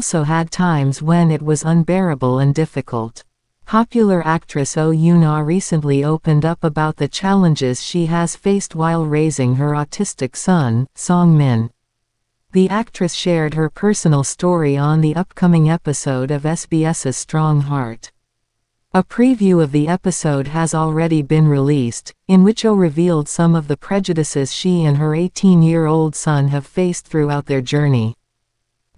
also had times when it was unbearable and difficult. Popular actress Oh Yoon-ah recently opened up about the challenges she has faced while raising her autistic son, Song Min. The actress shared her personal story on the upcoming episode of SBS's Strong Heart. A preview of the episode has already been released, in which Oh revealed some of the prejudices she and her 18-year-old son have faced throughout their journey.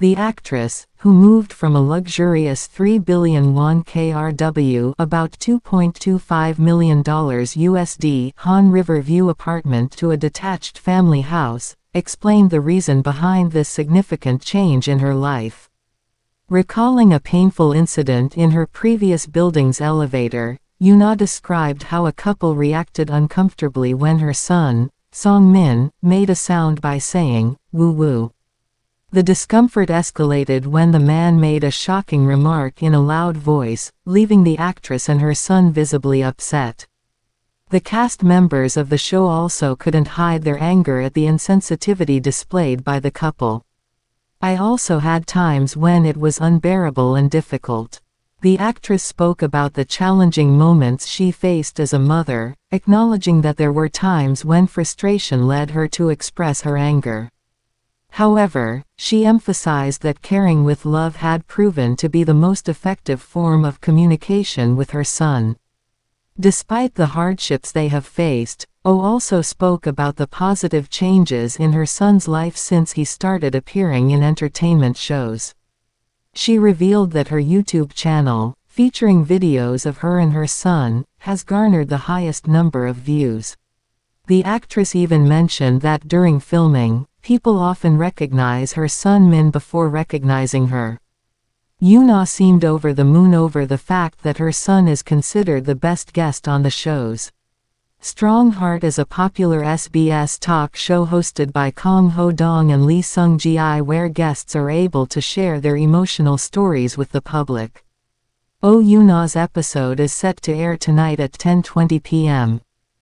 The actress, who moved from a luxurious 3 billion won KRW about $2.25 million USD Han River View apartment to a detached family house, explained the reason behind this significant change in her life. Recalling a painful incident in her previous building's elevator, Yoon-ah described how a couple reacted uncomfortably when her son, Song Min, made a sound by saying, woo woo. The discomfort escalated when the man made a shocking remark in a loud voice, leaving the actress and her son visibly upset. The cast members of the show also couldn't hide their anger at the insensitivity displayed by the couple. I also had times when it was unbearable and difficult. The actress spoke about the challenging moments she faced as a mother, acknowledging that there were times when frustration led her to express her anger. However, she emphasized that caring with love had proven to be the most effective form of communication with her son. Despite the hardships they have faced, Oh also spoke about the positive changes in her son's life since he started appearing in entertainment shows. She revealed that her YouTube channel, featuring videos of her and her son, has garnered the highest number of views. The actress even mentioned that during filming, people often recognize her son Min before recognizing her. Yoon-ah seemed over the moon over the fact that her son is considered the best guest on the shows. Strong Heart is a popular SBS talk show hosted by Kong Ho-dong and Lee Seung-gi where guests are able to share their emotional stories with the public. Oh Yoon-ah's episode is set to air tonight at 10.20 p.m.